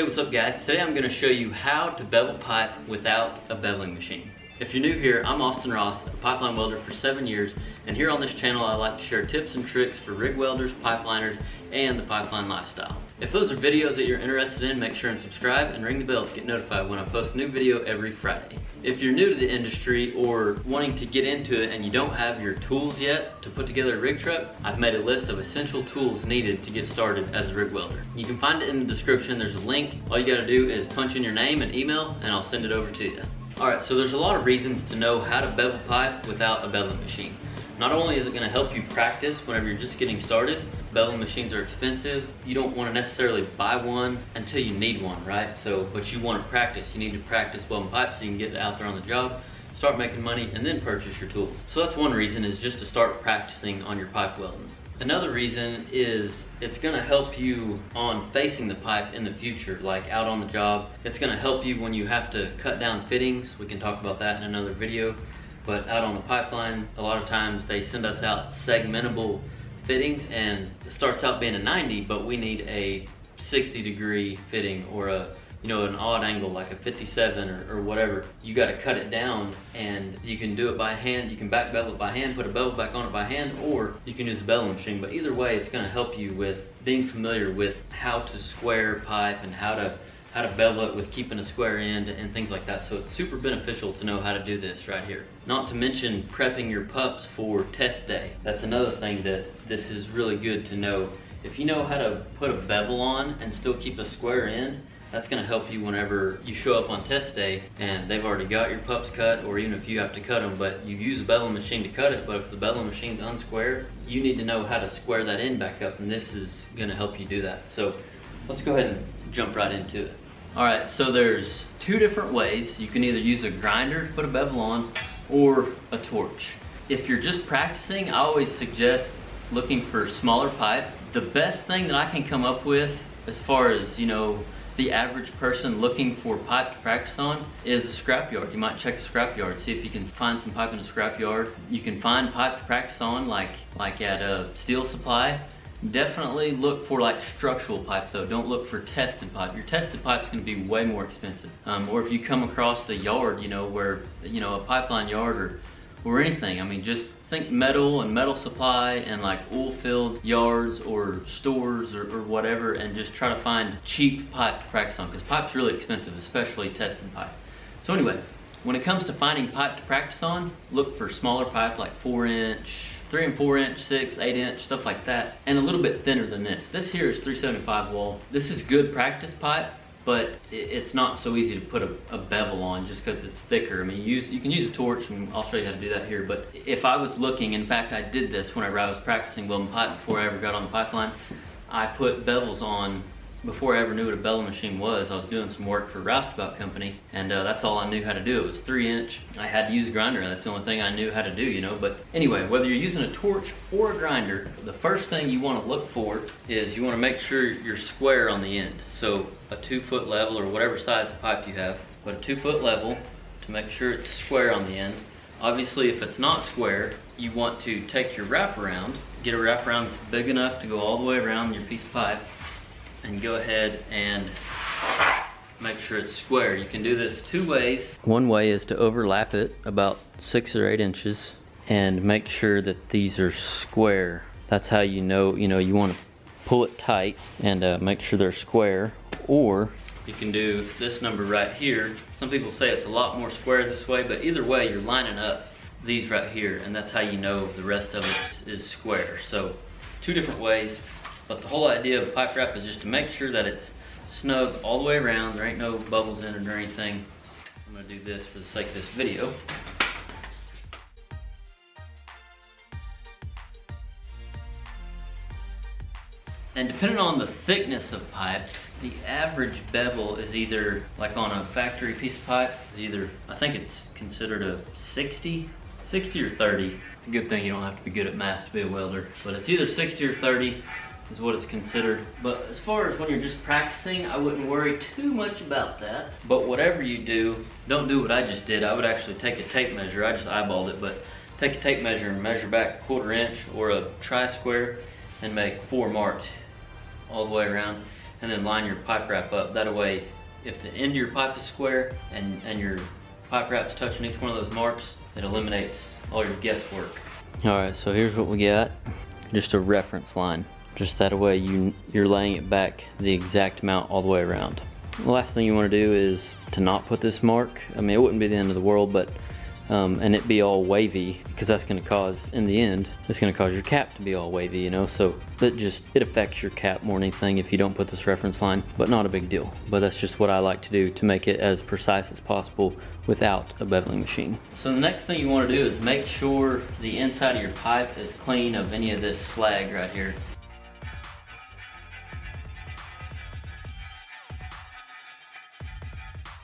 Hey, what's up guys? Today I'm gonna show you how to bevel pipe without a beveling machine. If you're new here, I'm Austin Ross, a pipeline welder for seven years, and here on this channel I like to share tips and tricks for rig welders, pipeliners, and the pipeline lifestyle. If those are videos that you're interested in, make sure and subscribe and ring the bell to get notified when I post a new video every Friday. If you're new to the industry or wanting to get into it and you don't have your tools yet to put together a rig truck, I've made a list of essential tools needed to get started as a rig welder. You can find it in the description, there's a link. All you gotta do is punch in your name and email and I'll send it over to you. All right, so there's a lot of reasons to know how to bevel pipe without a beveling machine. Not only is it gonna help you practice whenever you're just getting started, beveling machines are expensive. You don't wanna necessarily buy one until you need one, right? So, but you wanna practice. You need to practice welding pipe so you can get out there on the job, start making money, and then purchase your tools. So that's one reason is just to start practicing on your pipe welding. Another reason is it's gonna help you on facing the pipe in the future, like out on the job. It's gonna help you when you have to cut down fittings. We can talk about that in another video. But out on the pipeline, a lot of times they send us out segmentable fittings and it starts out being a 90, but we need a 60 degree fitting or a you know, an odd angle like a 57 or, or, whatever, you got to cut it down and you can do it by hand. You can back bevel it by hand, put a bevel back on it by hand, or you can use a beveling machine. But either way, it's going to help you with being familiar with how to square pipe and how to how to bevel it with keeping a square end and things like that. So it's super beneficial to know how to do this right here. Not to mention prepping your pups for test day. That's another thing that this is really good to know. If you know how to put a bevel on and still keep a square end, that's gonna help you whenever you show up on test day and they've already got your pups cut or even if you have to cut them, but you use a beveling machine to cut it, but if the beveling machine's unsquare, you need to know how to square that end back up and this is gonna help you do that. So let's go ahead and jump right into it. All right, so there's two different ways. You can either use a grinder to put a bevel on or a torch. If you're just practicing, I always suggest looking for smaller pipe. The best thing that I can come up with as far as, you know, the average person looking for pipe to practice on is a scrapyard. You might check a scrapyard, see if you can find some pipe in a scrapyard. You can find pipe to practice on like, like at a steel supply. Definitely look for like structural pipe though. Don't look for tested pipe. Your tested pipe is going to be way more expensive. Um, or if you come across a yard, you know, where, you know, a pipeline yard or, or anything. I mean, just think metal and metal supply and like oil filled yards or stores or, or, whatever and just try to find cheap pipe to practice on because pipe's really expensive, especially tested pipe. So anyway, when it comes to finding pipe to practice on, look for smaller pipe like four inch, three and four inch, six, eight inch, stuff like that, and a little bit thinner than this. This here is 375 wall. This is good practice pipe, but it's not so easy to put a, a bevel on just because it's thicker. I mean, you, use, you can use a torch, and I'll show you how to do that here, but if I was looking, in fact, I did this whenever I was practicing welding pipe before I ever got on the pipeline, I put bevels on before I ever knew what a bevel machine was, I was doing some work for Roustabout Company, and uh, that's all I knew how to do. It was three inch. I had to use a grinder, and that's the only thing I knew how to do, you know. But anyway, whether you're using a torch or a grinder, the first thing you want to look for is you want to make sure you're square on the end. So a two foot level or whatever size of pipe you have, but a two foot level to make sure it's square on the end. Obviously, if it's not square, you want to take your wrap around, get a wrap around that's big enough to go all the way around your piece of pipe, and go ahead and make sure it's square. You can do this two ways. One way is to overlap it about six or eight inches and make sure that these are square. That's how you know, you know, you want to pull it tight and uh, make sure they're square. Or you can do this number right here. Some people say it's a lot more square this way, but either way, you're lining up these right here, and that's how you know the rest of it is square. So two different ways. But the whole idea of pipe wrap is just to make sure that it's snug all the way around. There ain't no bubbles in it or anything. I'm gonna do this for the sake of this video. And depending on the thickness of pipe, the average bevel is either, like on a factory piece of pipe, is either, I think it's considered a 60, 60 or 30. It's a good thing you don't have to be good at math to be a welder, but it's either 60 or 30 is what it's considered. But as far as when you're just practicing, I wouldn't worry too much about that. But whatever you do, don't do what I just did. I would actually take a tape measure. I just eyeballed it, but take a tape measure and measure back a quarter inch or a tri-square and make four marks all the way around. and then line your pipe wrap up. That way, if the end of your pipe is square and, and your pipe wrap's touching each one of those marks, it eliminates all your guesswork. All right, so here's what we got. Just a reference line. Just that way you, you're laying it back the exact amount all the way around. The last thing you wanna do is to not put this mark. I mean, it wouldn't be the end of the world, but um, and it be all wavy because that's going to cause in the end it's going to cause your cap to be all wavy you know so that just it affects your cap more than anything if you don't put this reference line but not a big deal but that's just what I like to do to make it as precise as possible without a beveling machine so the next thing you want to do is make sure the inside of your pipe is clean of any of this slag right here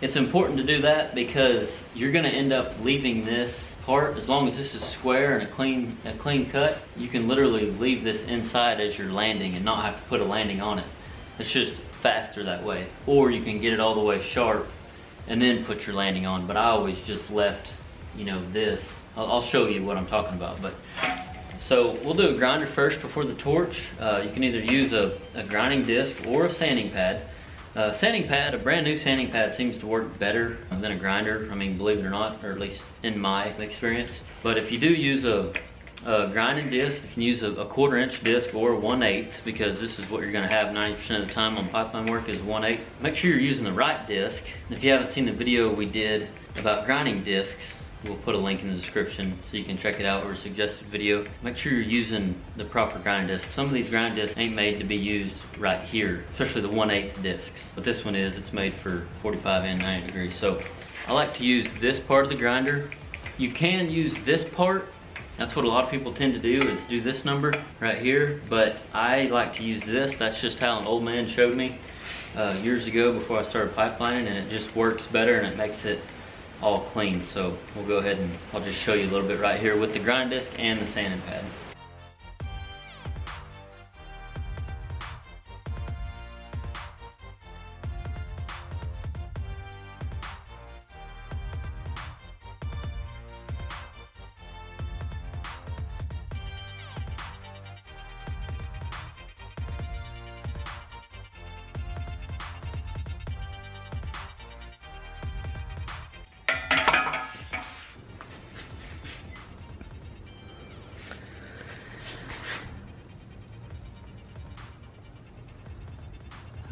It's important to do that because you're gonna end up leaving this part, as long as this is square and a clean, a clean cut, you can literally leave this inside as you're landing and not have to put a landing on it. It's just faster that way. Or you can get it all the way sharp and then put your landing on. But I always just left, you know, this. I'll, I'll show you what I'm talking about. But So we'll do a grinder first before the torch. Uh, you can either use a, a grinding disc or a sanding pad. Uh, sanding pad, a brand new sanding pad seems to work better than a grinder. I mean, believe it or not, or at least in my experience. But if you do use a, a grinding disc, you can use a, a, quarter inch disc or one eighth because this is what you're gonna have 90% of the time on pipeline work is one eighth. Make sure you're using the right disc. If you haven't seen the video we did about grinding discs, We'll put a link in the description so you can check it out or a suggested video. Make sure you're using the proper grind disc. Some of these grind discs ain't made to be used right here, especially the 1 8 discs. But this one is, it's made for 45 and 90 degrees. So I like to use this part of the grinder. You can use this part. That's what a lot of people tend to do is do this number right here. But I like to use this. That's just how an old man showed me uh, years ago before I started pipelining and it just works better and it makes it all clean. So we'll go ahead and I'll just show you a little bit right here with the grind disc and the sanding pad.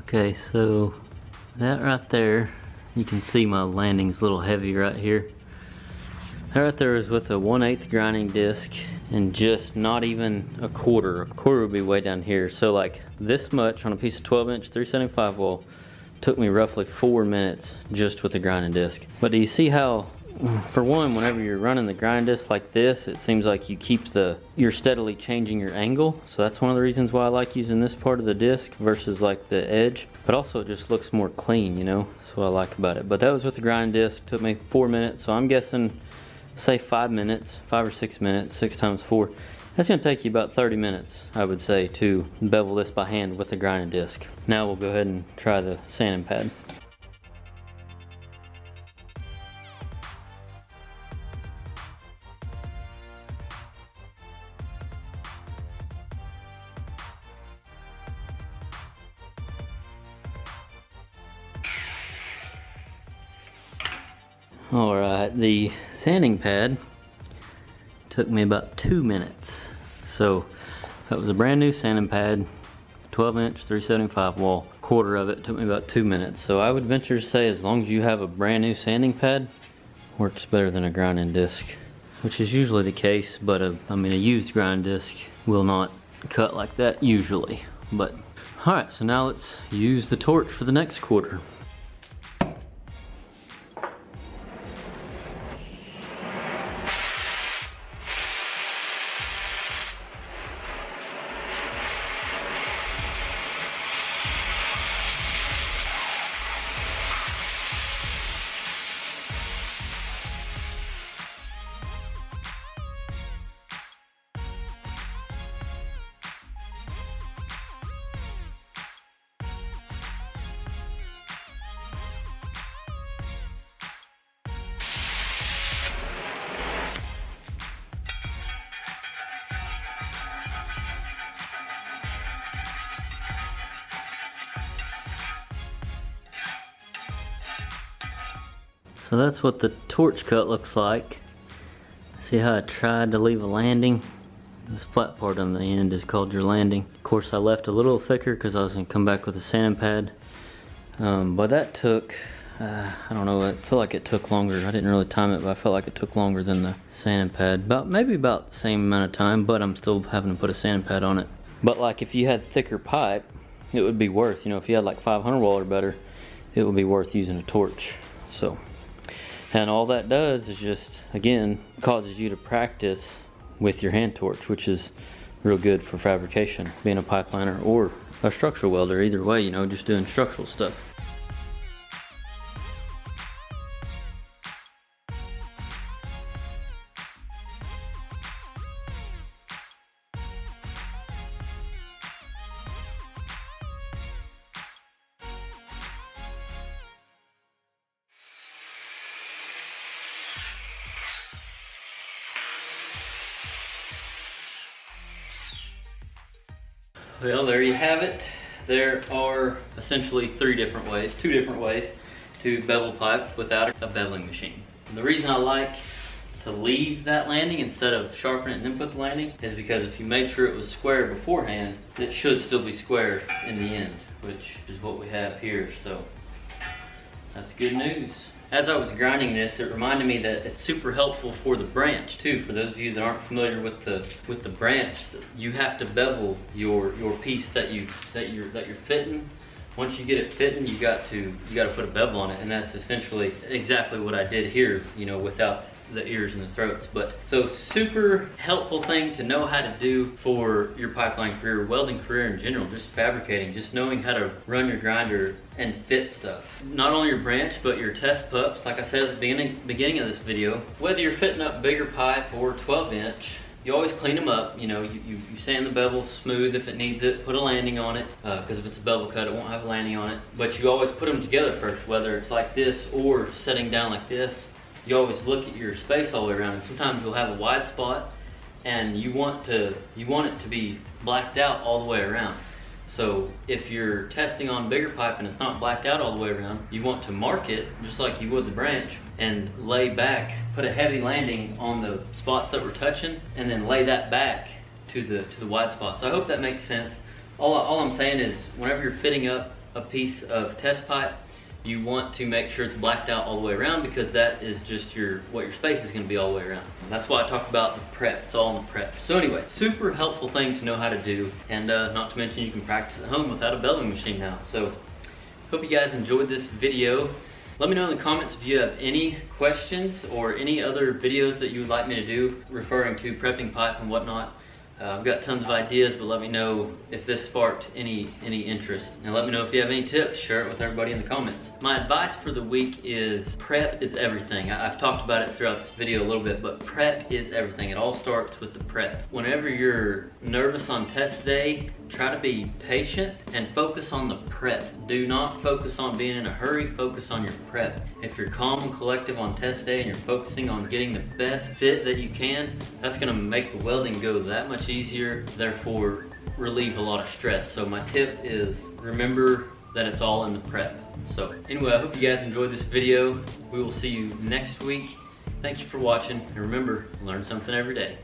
Okay, so that right there, you can see my landing's a little heavy right here. That right there is with a 1 8 grinding disc and just not even a quarter. A quarter would be way down here. So like this much on a piece of 12 inch 375 wall took me roughly four minutes just with the grinding disc. But do you see how for one, whenever you're running the grind disc like this, it seems like you keep the, you're steadily changing your angle. So that's one of the reasons why I like using this part of the disc versus like the edge. But also it just looks more clean, you know? That's what I like about it. But that was with the grind disc, took me four minutes. So I'm guessing, say five minutes, five or six minutes, six times four. That's gonna take you about 30 minutes, I would say, to bevel this by hand with the grinding disc. Now we'll go ahead and try the sanding pad. Alright, the sanding pad took me about two minutes. So that was a brand new sanding pad, 12 inch 375 wall. Quarter of it took me about two minutes. So I would venture to say as long as you have a brand new sanding pad, works better than a grinding disc, which is usually the case, but a, I mean a used grind disc will not cut like that usually. But alright, so now let's use the torch for the next quarter. So that's what the torch cut looks like. See how I tried to leave a landing? This flat part on the end is called your landing. Of course I left a little thicker because I was going to come back with a sanding pad. Um, but that took, uh, I don't know, I feel like it took longer. I didn't really time it, but I felt like it took longer than the sanding pad. About Maybe about the same amount of time, but I'm still having to put a sanding pad on it. But like if you had thicker pipe, it would be worth, you know, if you had like 500 wall or better, it would be worth using a torch. So, and all that does is just, again, causes you to practice with your hand torch, which is real good for fabrication, being a pipeliner or a structural welder, either way, you know, just doing structural stuff. Well, there you have it. There are essentially three different ways, two different ways to bevel pipe without a beveling machine. And the reason I like to leave that landing instead of sharpen it and then put the landing is because if you made sure it was square beforehand, it should still be square in the end, which is what we have here. So that's good news as I was grinding this, it reminded me that it's super helpful for the branch too. For those of you that aren't familiar with the with the branch, you have to bevel your your piece that you that you're that you're fitting. Once you get it fitting, you got to you got to put a bevel on it, and that's essentially exactly what I did here. You know, without the ears and the throats. But so super helpful thing to know how to do for your pipeline career, welding career in general, just fabricating, just knowing how to run your grinder and fit stuff. Not only your branch, but your test pups. Like I said at the beginning, beginning of this video, whether you're fitting up bigger pipe or 12 inch, you always clean them up. You know, you, you, you, sand the bevel smooth if it needs it, put a landing on it, because uh, if it's a bevel cut, it won't have a landing on it. But you always put them together first, whether it's like this or setting down like this you always look at your space all the way around and sometimes you'll have a wide spot and you want to you want it to be blacked out all the way around. So if you're testing on bigger pipe and it's not blacked out all the way around you want to mark it just like you would the branch and lay back put a heavy landing on the spots that we're touching and then lay that back to the to the wide spots. So I hope that makes sense. All, all I'm saying is whenever you're fitting up a piece of test pipe you want to make sure it's blacked out all the way around because that is just your what your space is going to be all the way around. And that's why I talk about the prep. It's all in the prep. So anyway, super helpful thing to know how to do and uh, not to mention you can practice at home without a beveling machine now. So hope you guys enjoyed this video. Let me know in the comments if you have any questions or any other videos that you would like me to do referring to prepping pipe and whatnot. Uh, I've got tons of ideas, but let me know if this sparked any any interest. And let me know if you have any tips. Share it with everybody in the comments. My advice for the week is prep is everything. I, have talked about it throughout this video a little bit, but prep is everything. It all starts with the prep. Whenever you're nervous on test day, try to be patient and focus on the prep. Do not focus on being in a hurry, focus on your prep. If you're calm and collective on test day and you're focusing on getting the best fit that you can, that's gonna make the welding go that much easier, therefore relieve a lot of stress. So my tip is remember that it's all in the prep. So anyway, I hope you guys enjoyed this video. We will see you next week. Thank you for watching, and remember, learn something every day.